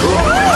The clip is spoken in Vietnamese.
Whoa!